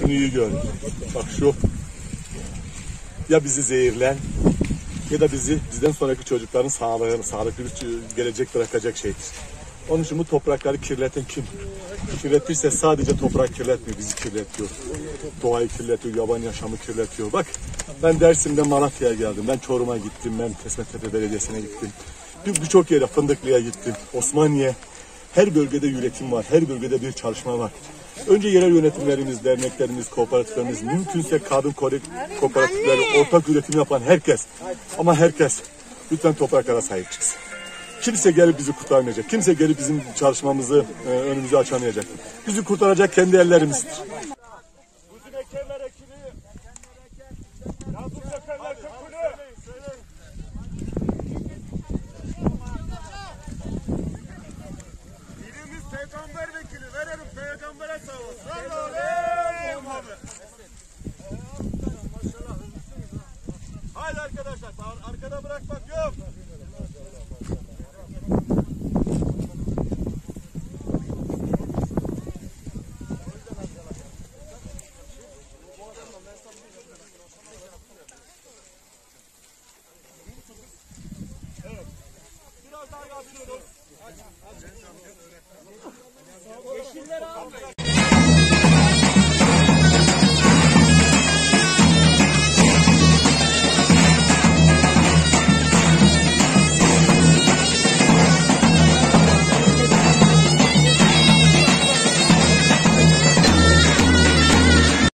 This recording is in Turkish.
Şunu iyi gör. Bak şu. Ya bizi zehirlen ya da bizi bizden sonraki çocukların sağlığını, sağlıklı bir gelecek bırakacak şeydir. Onun için bu toprakları kirleten kim? Kirletirse sadece toprak kirletmiyor, bizi kirletiyor. Doğayı kirletiyor, yaban yaşamı kirletiyor. Bak ben Dersim'den Malatya'ya geldim, ben Çorum'a gittim, ben Kesmetepe Belediyesi'ne gittim. Bir- Birçok yere, Fındıklı'ya gittim, Osmaniye. Her bölgede üretim var, her bölgede bir çalışma var. Önce yerel yönetimlerimiz, derneklerimiz, kooperatiflerimiz, mümkünse kadın ko- kooperatifleri, ortak üretim yapan herkes. Ama herkes lütfen topraklara sahip çıksın. Kimse gelip bizi kurtarmayacak. Kimse gelip bizim çalışmamızı e, önümüzü açamayacak. Bizi kurtaracak kendi ellerimizdir. Peygamber vekili. Verelim peygambere sağ olsun. Sallallahu aleyhi sellem. Haydi arkadaşlar. Arkada bırakmak yok. Biraz daha yapıyoruz. Yeşiller al.